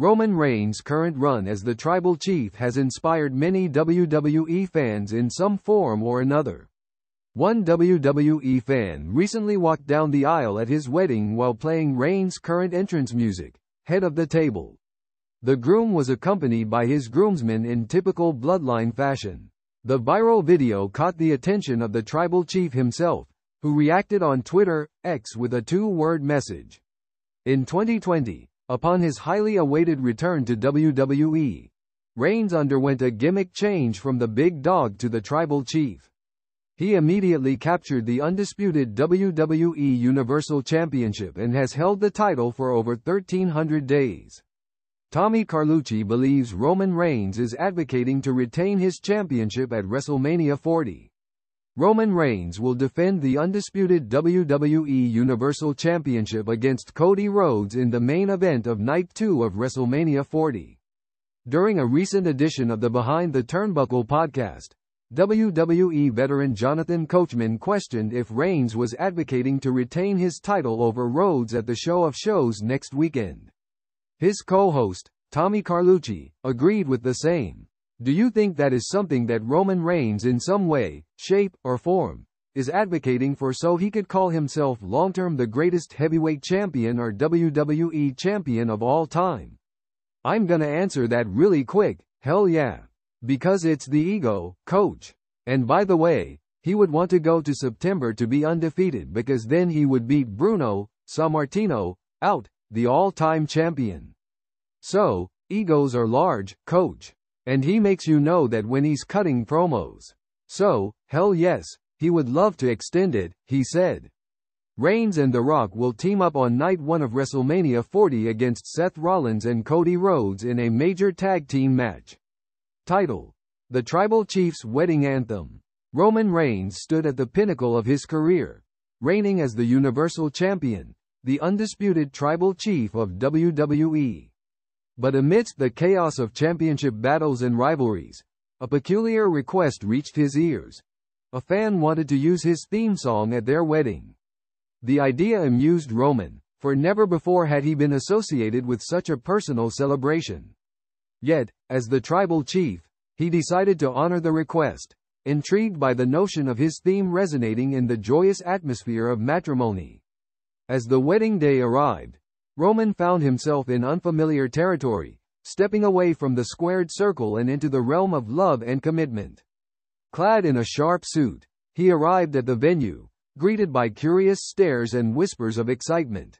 Roman Reigns' current run as the Tribal Chief has inspired many WWE fans in some form or another. One WWE fan recently walked down the aisle at his wedding while playing Reigns' current entrance music, Head of the Table. The groom was accompanied by his groomsmen in typical bloodline fashion. The viral video caught the attention of the tribal chief himself, who reacted on Twitter, X with a two-word message. In 2020, upon his highly awaited return to WWE, Reigns underwent a gimmick change from the big dog to the tribal chief. He immediately captured the undisputed WWE Universal Championship and has held the title for over 1300 days. Tommy Carlucci believes Roman Reigns is advocating to retain his championship at WrestleMania 40. Roman Reigns will defend the undisputed WWE Universal Championship against Cody Rhodes in the main event of Night 2 of WrestleMania 40. During a recent edition of the Behind the Turnbuckle podcast, WWE veteran Jonathan Coachman questioned if Reigns was advocating to retain his title over Rhodes at the Show of Shows next weekend. His co-host, Tommy Carlucci, agreed with the same. Do you think that is something that Roman Reigns in some way, shape, or form, is advocating for so he could call himself long-term the greatest heavyweight champion or WWE champion of all time? I'm gonna answer that really quick, hell yeah. Because it's the ego, coach. And by the way, he would want to go to September to be undefeated because then he would beat Bruno, Sammartino, out, the all-time champion. So, egos are large, coach. And he makes you know that when he's cutting promos. So, hell yes, he would love to extend it, he said. Reigns and The Rock will team up on night one of WrestleMania 40 against Seth Rollins and Cody Rhodes in a major tag team match. Title. The Tribal Chief's Wedding Anthem. Roman Reigns stood at the pinnacle of his career, reigning as the Universal Champion, the undisputed Tribal Chief of WWE. But amidst the chaos of championship battles and rivalries, a peculiar request reached his ears. A fan wanted to use his theme song at their wedding. The idea amused Roman, for never before had he been associated with such a personal celebration. Yet, as the tribal chief, he decided to honor the request, intrigued by the notion of his theme resonating in the joyous atmosphere of matrimony. As the wedding day arrived, Roman found himself in unfamiliar territory, stepping away from the squared circle and into the realm of love and commitment. Clad in a sharp suit, he arrived at the venue, greeted by curious stares and whispers of excitement.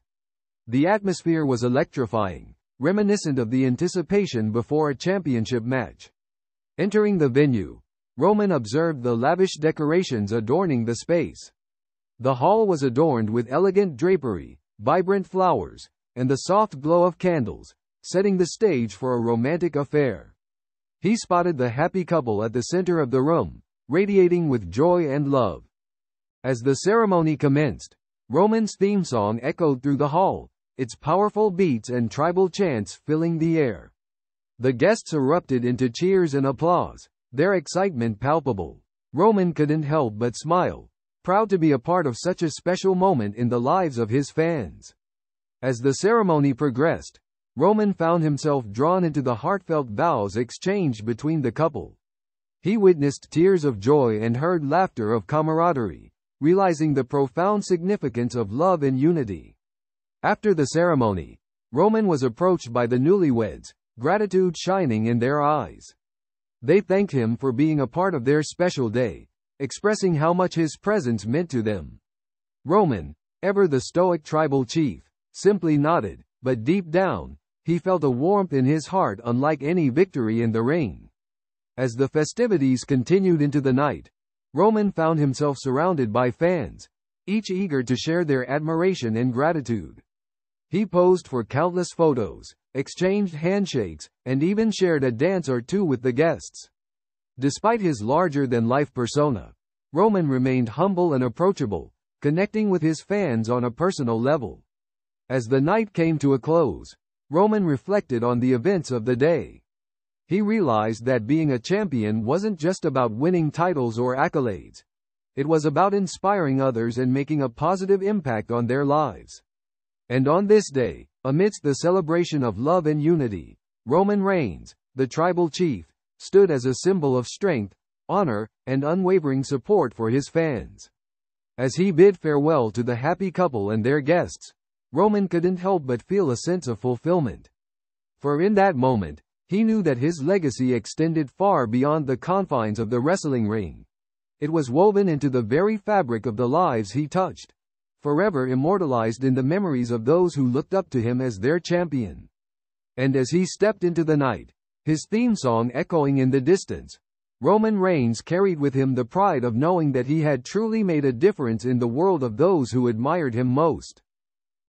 The atmosphere was electrifying, reminiscent of the anticipation before a championship match. Entering the venue, Roman observed the lavish decorations adorning the space. The hall was adorned with elegant drapery, vibrant flowers, and the soft glow of candles, setting the stage for a romantic affair. He spotted the happy couple at the center of the room, radiating with joy and love. As the ceremony commenced, Roman's theme song echoed through the hall, its powerful beats and tribal chants filling the air. The guests erupted into cheers and applause, their excitement palpable. Roman couldn't help but smile, proud to be a part of such a special moment in the lives of his fans. As the ceremony progressed, Roman found himself drawn into the heartfelt vows exchanged between the couple. He witnessed tears of joy and heard laughter of camaraderie, realizing the profound significance of love and unity. After the ceremony, Roman was approached by the newlyweds, gratitude shining in their eyes. They thanked him for being a part of their special day, expressing how much his presence meant to them. Roman, ever the stoic tribal chief, simply nodded, but deep down, he felt a warmth in his heart unlike any victory in the ring. As the festivities continued into the night, Roman found himself surrounded by fans, each eager to share their admiration and gratitude. He posed for countless photos, exchanged handshakes, and even shared a dance or two with the guests. Despite his larger-than-life persona, Roman remained humble and approachable, connecting with his fans on a personal level. As the night came to a close, Roman reflected on the events of the day. He realized that being a champion wasn't just about winning titles or accolades. It was about inspiring others and making a positive impact on their lives. And on this day, Amidst the celebration of love and unity, Roman Reigns, the tribal chief, stood as a symbol of strength, honor, and unwavering support for his fans. As he bid farewell to the happy couple and their guests, Roman couldn't help but feel a sense of fulfillment. For in that moment, he knew that his legacy extended far beyond the confines of the wrestling ring. It was woven into the very fabric of the lives he touched, forever immortalized in the memories of those who looked up to him as their champion. And as he stepped into the night, his theme song echoing in the distance, Roman Reigns carried with him the pride of knowing that he had truly made a difference in the world of those who admired him most.